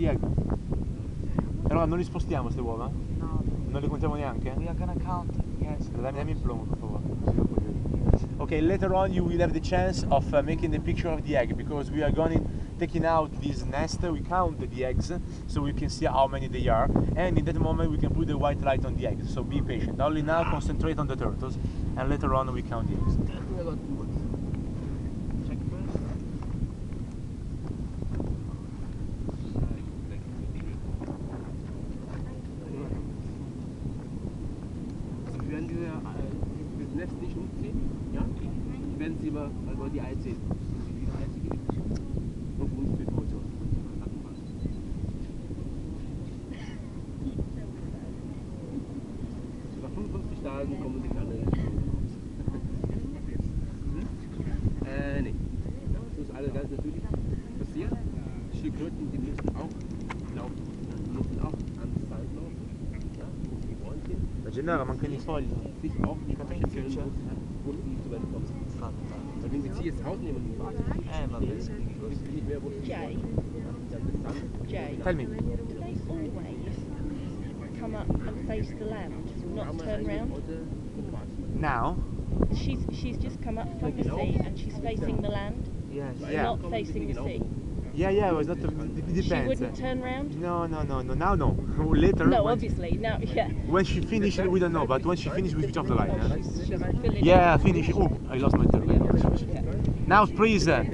the egg. Allora non li spostiamo queste uova? No, Non le contiamo neanche? we are gonna count. Yes. Dammi, dammi il plomo per favore. Okay, later on you will have the chance of uh, making the picture of the egg because we are going taking out this nest, we count the eggs so we can see how many they are and in that moment we can put the white light on the eggs. So be patient. Only now concentrate on the turtles and later on we count the eggs. der, das Nest nicht umziehen, ja? wenn sie mal also die Eier sehen. Tagen kommen sie alle. hm? Äh, nee. Das muss alles ganz natürlich passieren. Die Schildkröten, die müssen auch wollen sind. La Gennara mancano i fogli. Sich auch die entwickeln, wo die zu werden kommen. Weil wenn wir sie jetzt rausnehmen, die warten, Eh, vabbè, wissen sie nicht mehr, wo Jay, Dann bis dann. Jay, Tell me. do they always come up and face the land, not turn round? Now? She's she's just come up from the sea and she's facing the land, Yes. Yeah. not facing the sea. Yeah, yeah, it was not. It She wouldn't turn round. No, no, no, no. Now, no. Later. No, when, obviously, no, yeah. when she finishes, we don't know. But when she finishes, we switch off the light. Huh? she's, she's filling Yeah, finish. Oh, I lost my turn. Now, please, uh,